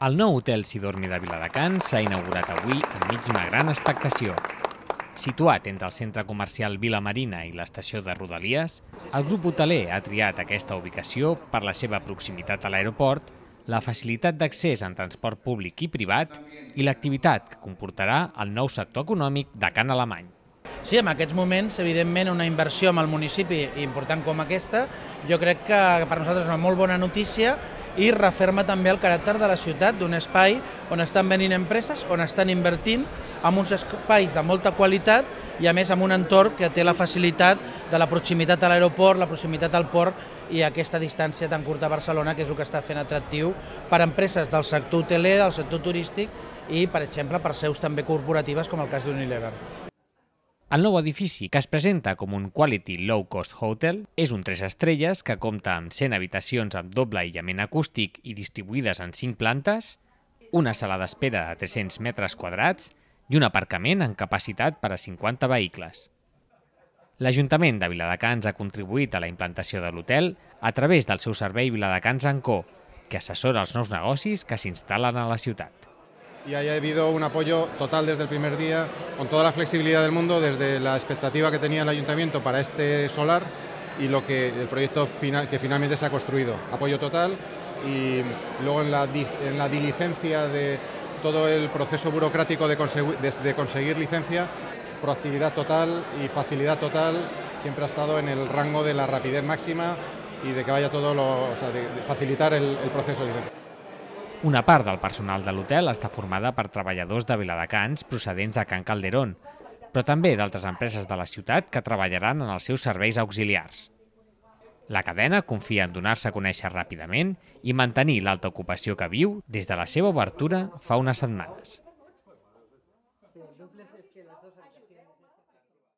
El nou hotel Sidormi de Viladecans s'ha inaugurat avui enmig d'una gran expectació. Situat entre el centre comercial Vila Marina i l'estació de Rodalies, el grup hoteler ha triat aquesta ubicació per la seva proximitat a l'aeroport, la facilitat d'accés en transport públic i privat i l'activitat que comportarà el nou sector econòmic de Can Alemany. Sí, en aquests moments, evidentment, una inversió amb el municipi important com aquesta, jo crec que per nosaltres és una molt bona notícia i referma també el caràcter de la ciutat, d'un espai on estan venint empreses, on estan invertint en uns espais de molta qualitat i a més amb un entorn que té la facilitat de la proximitat a l'aeroport, la proximitat al port i aquesta distància tan curta a Barcelona, que és el que està fent atractiu per a empreses del sector hoteler, del sector turístic i, per exemple, per seus també corporatives com el cas d'Unilever. El nou edifici, que es presenta com un Quality Low Cost Hotel, és un 3 estrelles que compta amb 100 habitacions amb doble aïllament acústic i distribuïdes en 5 plantes, una sala d'espera de 300 metres quadrats i un aparcament amb capacitat per a 50 vehicles. L'Ajuntament de Viladecans ha contribuït a la implantació de l'hotel a través del seu servei Viladecans Co, que assessora els nous negocis que s'instal·len a la ciutat y haya habido un apoyo total desde el primer día, con toda la flexibilidad del mundo, desde la expectativa que tenía el ayuntamiento para este solar y lo que el proyecto final, que finalmente se ha construido. Apoyo total y luego en la, en la diligencia de todo el proceso burocrático de conseguir, de, conseguir licencia, proactividad total y facilidad total, siempre ha estado en el rango de la rapidez máxima y de que vaya todo, lo, de facilitar el, el proceso de licencia. Una part del personal de l'hotel està formada per treballadors de Viladecans procedents de Can Calderón, però també d'altres empreses de la ciutat que treballaran en els seus serveis auxiliars. La cadena confia en donar-se a conèixer ràpidament i mantenir l'alta ocupació que viu des de la seva obertura fa unes setmanes.